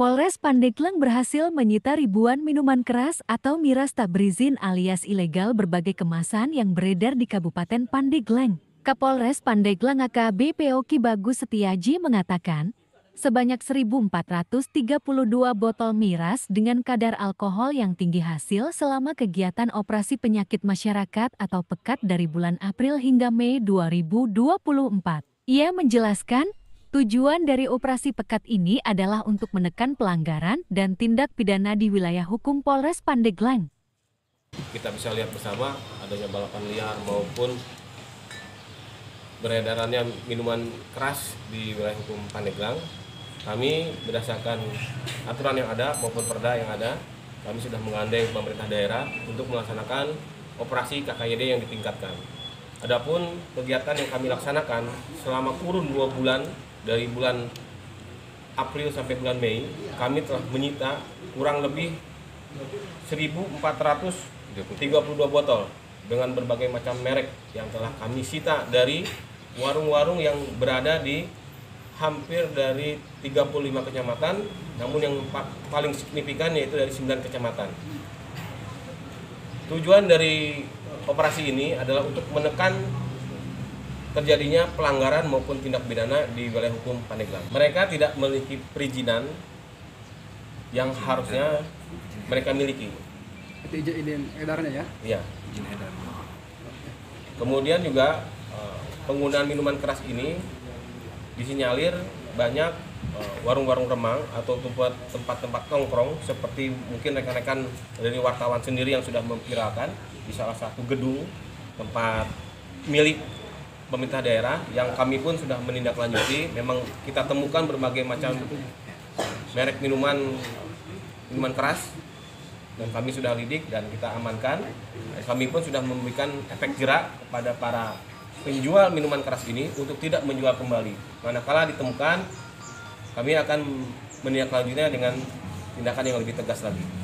Polres Pandeglang berhasil menyita ribuan minuman keras atau miras tak berizin alias ilegal berbagai kemasan yang beredar di Kabupaten Pandeglang. Kapolres Pandeglang AKBP Oki Bagus Setiaji mengatakan, sebanyak 1.432 botol miras dengan kadar alkohol yang tinggi hasil selama kegiatan operasi penyakit masyarakat atau pekat dari bulan April hingga Mei 2024. Ia menjelaskan, Tujuan dari operasi pekat ini adalah untuk menekan pelanggaran dan tindak pidana di wilayah hukum Polres Pandeglang. Kita bisa lihat bersama adanya balapan liar maupun beredarannya minuman keras di wilayah hukum Pandeglang. Kami berdasarkan aturan yang ada maupun perda yang ada, kami sudah mengandeng pemerintah daerah untuk melaksanakan operasi KKYD yang ditingkatkan. Adapun kegiatan yang kami laksanakan selama kurun dua bulan dari bulan April sampai bulan Mei kami telah menyita kurang lebih 1432 botol dengan berbagai macam merek yang telah kami sita dari warung-warung yang berada di hampir dari 35 kecamatan namun yang paling signifikan yaitu dari 9 kecamatan. Tujuan dari operasi ini adalah untuk menekan terjadinya pelanggaran maupun tindak pidana di wilayah hukum Pandeglang. Mereka tidak memiliki perizinan yang harusnya mereka miliki. Itu izin edarnya ya? Iya. Kemudian juga eh, penggunaan minuman keras ini disinyalir banyak eh, warung-warung remang atau tempat-tempat nongkrong seperti mungkin rekan-rekan dari wartawan sendiri yang sudah memviralkan di salah satu gedung tempat milik pemerintah daerah yang kami pun sudah menindaklanjuti. Memang kita temukan berbagai macam merek minuman minuman keras dan kami sudah lidik dan kita amankan. Kami pun sudah memberikan efek jerak kepada para penjual minuman keras ini untuk tidak menjual kembali. Manakala ditemukan kami akan menindaklanjutinya dengan tindakan yang lebih tegas lagi.